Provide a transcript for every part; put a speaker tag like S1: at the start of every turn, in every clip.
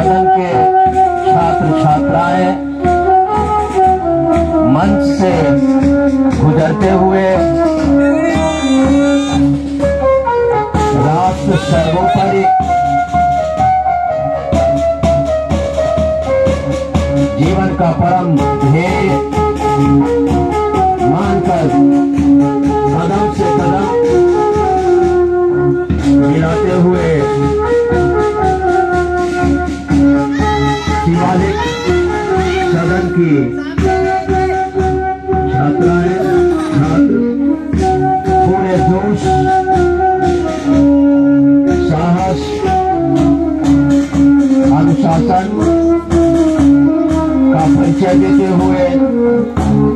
S1: सदन के छात्र छात्राएँ मंच से गुजरते हुए राष्ट्र सर्वोपरि जीवन का परम ध्येय की छात्राएँ छात्र पूरे जोश साहस अनुशासन का परिचय देते हुए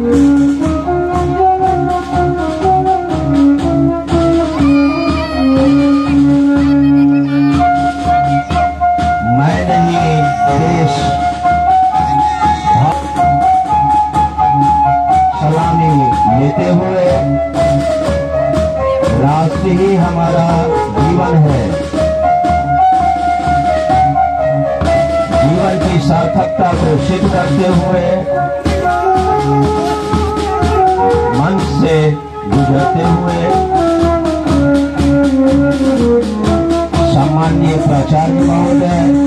S1: मैं नहीं देश सलामी लेते हुए राष्ट्र ही हमारा जीवन है। जीवन की सार्थकता को सिद्ध करते हुए, मन से गुजरते हुए, सामान्य प्राचार्य महोदय